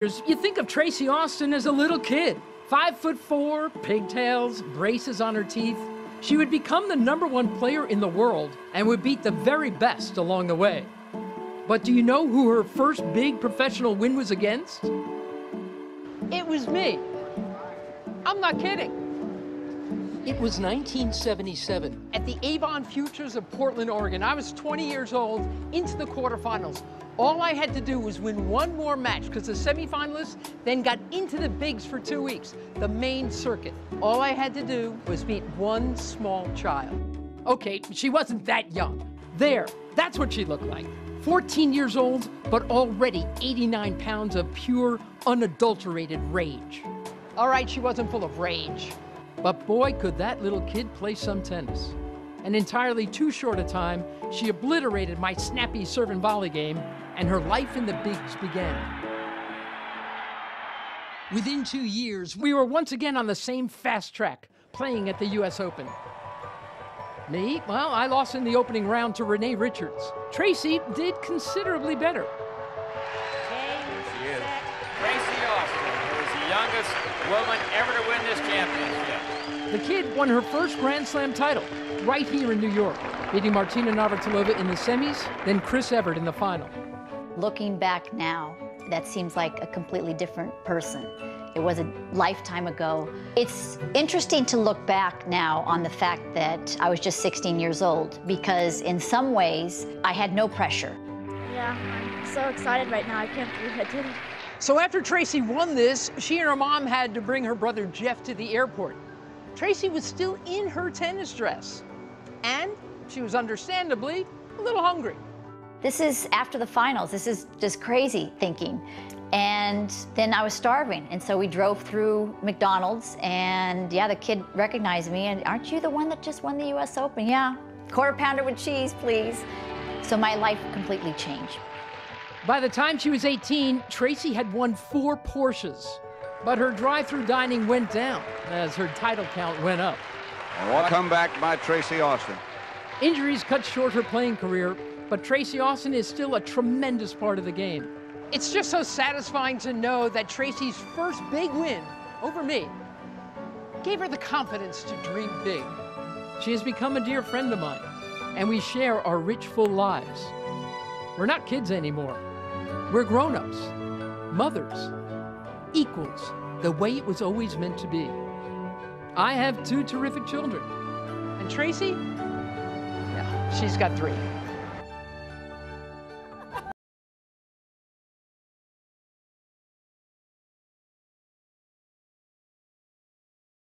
You think of Tracy Austin as a little kid. Five foot four, pigtails, braces on her teeth. She would become the number one player in the world and would beat the very best along the way. But do you know who her first big professional win was against? It was me. I'm not kidding. It was 1977 at the Avon Futures of Portland, Oregon. I was 20 years old, into the quarterfinals. All I had to do was win one more match because the semifinalists then got into the bigs for two weeks, the main circuit. All I had to do was beat one small child. Okay, she wasn't that young. There, that's what she looked like. 14 years old, but already 89 pounds of pure, unadulterated rage. All right, she wasn't full of rage. But boy, could that little kid play some tennis. In entirely too short a time, she obliterated my snappy serve and volley game and her life in the bigs began. Within two years, we were once again on the same fast track, playing at the US Open. Me? Well, I lost in the opening round to Renee Richards. Tracy did considerably better. Youngest woman ever to win this championship. The kid won her first Grand Slam title right here in New York, beating Martina Navratilova in the semis, then Chris Evert in the final. Looking back now, that seems like a completely different person. It was a lifetime ago. It's interesting to look back now on the fact that I was just 16 years old because in some ways I had no pressure. Yeah, I'm so excited right now. I can't believe I did it. So after Tracy won this, she and her mom had to bring her brother Jeff to the airport. Tracy was still in her tennis dress, and she was understandably a little hungry. This is after the finals. This is just crazy thinking. And then I was starving. And so we drove through McDonald's and yeah, the kid recognized me and aren't you the one that just won the US Open? Yeah. Quarter pounder with cheese, please. So my life completely changed. By the time she was 18, Tracy had won four Porsches. But her drive-through dining went down as her title count went up. And what comeback by Tracy Austin. Injuries cut short her playing career, but Tracy Austin is still a tremendous part of the game. It's just so satisfying to know that Tracy's first big win over me gave her the confidence to dream big. She has become a dear friend of mine, and we share our rich, full lives. We're not kids anymore. We're grown-ups, mothers, equals, the way it was always meant to be. I have two terrific children. And Tracy? Yeah, she's got three.